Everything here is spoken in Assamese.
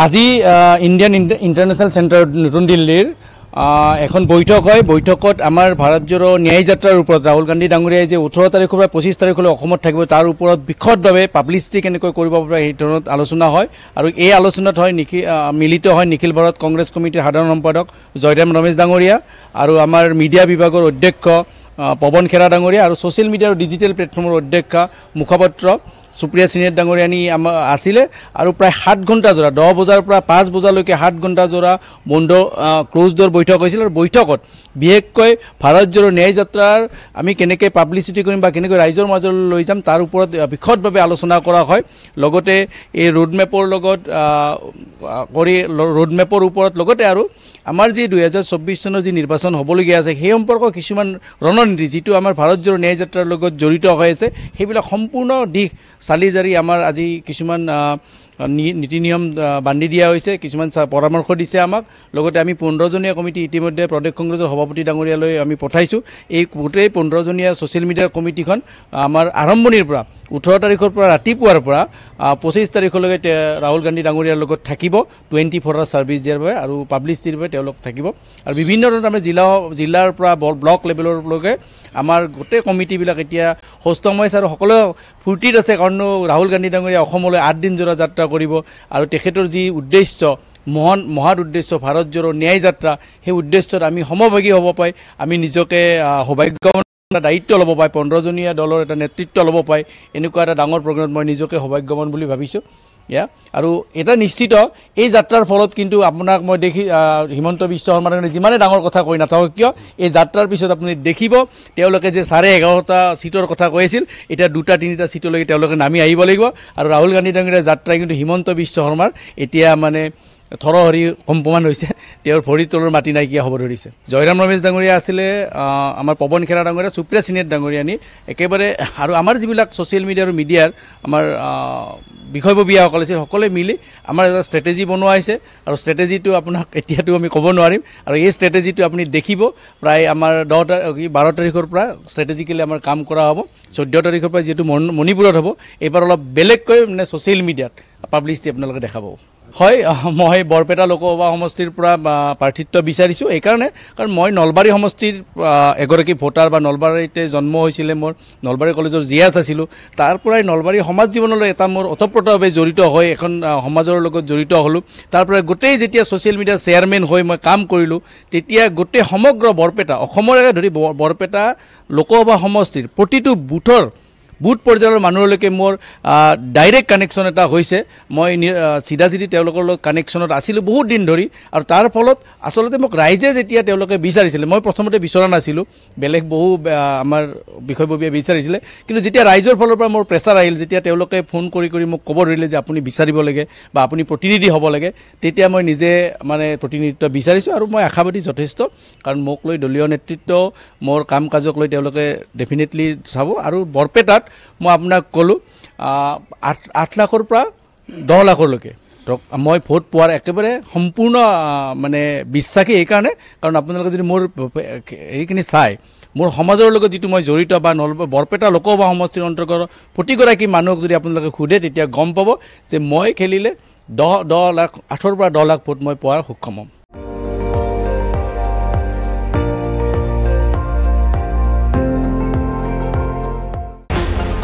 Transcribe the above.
আজি ইণ্ডিয়ান ইণ্টাৰ- ইণ্টাৰনেশ্যনেল চেণ্টাৰত নতুন দিল্লীৰ এখন বৈঠক হয়। বৈঠকত আমাৰ ভাৰত জোড়ো ন্যায় যাত্ৰাৰ ওপৰত ৰাহুল গান্ধী ডাঙৰীয়াই যে ওঠৰ তাৰিখৰ পৰা পঁচিছ তাৰিখলৈ অসমত থাকিব তাৰ ওপৰত বিশদভাৱে পাব্লিচিটি কেনেকৈ কৰিব পাৰে সেই ধৰণত আলোচনা হয়। আৰু এই আলোচনাত হয় আহ, মিলিত হয় নিখিল ভাৰত কংগ্ৰেছ কমিটিৰ সাধাৰণ সম্পাদক জয়ৰাম ৰমেশ ডাঙৰীয়া আৰু আমাৰ মিডিয়া বিভাগৰ অধ্যক্ষ পৱন খেৰা ডাঙৰীয়া আৰু ছ'চিয়েল মিডিয়া আৰু ডিজিটেল প্লেটফৰ্মৰ অধ্যক্ষা মুখপাত্ৰ সুপ্ৰিয়া সিনিয়ৰ ডাঙৰীয়ানী আমাৰ আছিলে আৰু প্ৰায় সাত ঘণ্টা যোৰা দহ বজাৰ পৰা পাঁচ বজালৈকে সাত ঘণ্টা যোৰা বন্ধ ক্ল'জ ড'ৰ বৈঠক হৈছিল আৰু বৈঠকত বিশেষকৈ ভাৰত জোড়ো ন্যায় যাত্ৰাৰ আমি কেনেকৈ পাব্লিচিটি কৰিম বা কেনেকৈ ৰাইজৰ মাজলৈ লৈ যাম তাৰ ওপৰত বিশদভাৱে আলোচনা কৰা হয়। লগতে এই ৰোডমেপৰ লগত কৰি ৰোডমেপৰ ওপৰত লগতে আৰু আমাৰ যি দুহেজাৰ চৌব্বিছ চনৰ যি নিৰ্বাচন হ'বলগীয়া আছে সেই সম্পৰ্ক কিছুমান ৰণনীতি যিটো আমাৰ ভাৰত জোড়ো ন্যায় যাত্ৰাৰ লগত জড়িত হৈ আছে সেইবিলাক সম্পূৰ্ণ দিশ চালি জাৰি আমাৰ আজি কিছুমান নীতি নিয়ম বান্ধি দিয়া হৈছে কিছুমান পৰামৰ্শ দিছে আমাক লগতে আমি পোন্ধৰজনীয়া কমিটি ইতিমধ্যে প্ৰদেশ কংগ্ৰেছৰ সভাপতি ডাঙৰীয়ালৈ আমি পঠাইছোঁ। এই গোটেই পোন্ধৰজনীয়া ছ'চিয়েল মিডিয়াৰ কমিটিখন আমাৰ আৰম্ভণিৰ পৰা ওঠৰ তাৰিখৰ পৰা ৰাতিপুৱাৰ পৰা পঁচিছ তাৰিখলৈকে ৰাহুল গান্ধী ডাঙৰীয়াৰ লগত থাকিব টুৱেণ্টি ফ'ৰ আৱাৰ ছাৰ্ভিচ দিয়াৰ বাবে আৰু পাব্লিচিটিৰ বাবে তেওঁলোক থাকিব। আৰু বিভিন্ন ধৰণৰ আমি জিলা জিলাৰ পৰা ব্লক লেভেলৰলৈকে আমাৰ গোটেই কমিটিবিলাক এতিয়া সুস্থম হৈছে আৰু সকলো ফূৰ্তিত আছে কাৰণ ৰাহুল গান্ধী ডাঙৰীয়া অসমলৈ আঠ দিন জোৰা যাত্ৰা কৰিব আৰু তেখেতৰ যি উদ্দেশ্য মহান মহান উদ্দেশ্য ভাৰত জোড়ো ন্যায় যাত্ৰা সেই উদ্দেশ্যত আমি সমভাগী হ'ব পাই আমি নিজকে আহ, সৌভাগ্যৱান এটা দায়িত্ব ল'ব পাৰে পোন্ধৰজনীয়া দলৰ এটা নেতৃত্ব ল'ব পাৰে এনেকুৱা এটা ডাঙৰ প্ৰগ্ৰামত মই নিজকে সৌভাগ্যৱান বুলি ভাবিছোঁ ইয়া আৰু এটা নিশ্চিত এই যাত্ৰাৰ ফলত কিন্তু আপোনাক মই দেখি হিমন্ত বিশ্ব শৰ্মাৰ কাৰণে যিমানে ডাঙৰ কথা কৈ নাথাকক কিয় এই যাত্ৰাৰ পিছত আপুনি দেখিব তেওঁলোকে যে চাৰে এঘাৰটা ছিটৰ কথা কৈ আছিল এতিয়া দুটা তিনিটা ছিটলৈকে তেওঁলোকে নামি আহিব লাগিব। আৰু ৰাহুল গান্ধী ডাঙৰীয়াৰ যাত্ৰাই কিন্তু হিমন্ত বিশ্ব শৰ্মাৰ এতিয়া মানে থৰহৰি কম্পমান হৈছে তেওঁৰ ভৰিৰ তলৰ মাটি নাইকিয়া হ'ব ধৰিছে। জয়ৰাম ৰমেশ ডাঙৰীয়া আছিলে আমাৰ পৱন খেৰা ডাঙৰীয়া সুপ্ৰিয়া সিনিয়ৰ ডাঙৰীয়ানী একেবাৰে আৰু আমাৰ যিবিলাক ছ'চিয়েল মিডিয়া আৰু মিডিয়াৰ আমাৰ বিষয়ববীয়াসকল আছিল সকলোৱে মিলি আমাৰ এটা ষ্ট্ৰেটেজি বনোৱা হৈছে। আৰু ষ্ট্ৰেটেজিটো আপোনাক এতিয়াতো আমি ক'ব নোৱাৰিম। আৰু এই ষ্ট্ৰেটেজিটো আপুনি দেখিব প্ৰায় আমাৰ দহ তাৰিখ বাৰ তাৰিখৰ পৰা ষ্ট্ৰেটেজিকেলি আমাৰ কাম কৰা হ'ব। চৈধ্য তাৰিখৰ পৰা যিহেতু মণিপুৰত হ'ব এইবাৰ অলপ বেলেগকৈ মানে ছ'চিয়েল মিডিয়াত পাব্লিচিটি আপোনালোকে দেখা পাব হয় মই বৰপেটা লোকসভা সমষ্টিৰ পৰা প্ৰাৰ্থিত্ব বিচাৰিছোঁ এইকাৰণে কাৰণ মই নলবাৰী সমষ্টিৰ এগৰাকী ভোটাৰ বা নলবাৰীতে জন্ম হৈছিলে মোৰ নলবাৰী কলেজৰ জি এছ আছিলোঁ। তাৰ পৰাই নলবাৰী সমাজ জীৱনলৈ এটা মোৰ ওতপ্ৰোতভাৱে জড়িত হৈ এখন সমাজৰ লগত জড়িত হ'লোঁ। তাৰ পৰা গোটেই যেতিয়া ছ'চিয়েল মিডিয়াৰ চেয়াৰমেন হৈ মই কাম কৰিলোঁ তেতিয়া গোটেই সমগ্ৰ বৰপেটা অসমৰে ধৰি বৰ- বৰপেটা লোকসভা সমষ্টিৰ প্ৰতিটো বুথৰ বুথ পৰ্যায়ৰ মানুহলৈকে মোৰ ডাইৰেক্ট কানেকশ্যন এটা হৈছে। মই চিধা চিধি তেওঁলোকৰ লগত কানেকশ্যনত আছিলোঁ বহুত দিন ধৰি আৰু তাৰ ফলত আচলতে মোক ৰাইজে যেতিয়া তেওঁলোকে বিচাৰিছিলে মই প্ৰথমতে বিচৰা নাছিলোঁ। বেলেগ বহু আমাৰ বিষয়ববীয়াই বিচাৰিছিলে। কিন্তু যেতিয়া ৰাইজৰ ফালৰ পৰা মোৰ প্ৰেছাৰ আহিল যেতিয়া তেওঁলোকে ফোন কৰি কৰি মোক ক'ব ধৰিলে যে আপুনি বিচাৰিব লাগে বা আপুনি প্ৰতিনিধি হ'ব লাগে তেতিয়া মই নিজে মানে প্ৰতিনিধিত্ব বিচাৰিছোঁ আৰু মই আশাবাদী যথেষ্ট। কাৰণ মোক লৈ দলীয় নেতৃত্ব মোৰ কাম কাজক লৈ তেওঁলোকে ডেফিনেটলি চাব আৰু বৰপেটাত মই আপোনাক ক'লোঁ আঠ আঠ লাখৰ পৰা দহ লাখলৈকে। ধৰক মই ভোট পোৱাৰ একেবাৰে সম্পূৰ্ণ মানে বিশ্বাসী এইকাৰণে কাৰণ আপোনালোকে যদি মোৰ হেৰিখিনি চায় মোৰ সমাজৰ লগত যিটো মই জড়িত বা নল বৰপেটা লোকসভা সমষ্টিৰ অন্তৰ্গত প্ৰতিগৰাকী মানুহক যদি আপোনালোকে সোধে তেতিয়া গম পাব যে মই খেলিলে দহ দহ লাখ আঠৰ পৰা দহ লাখ ভোট মই পোৱাৰ সক্ষম হ'ম।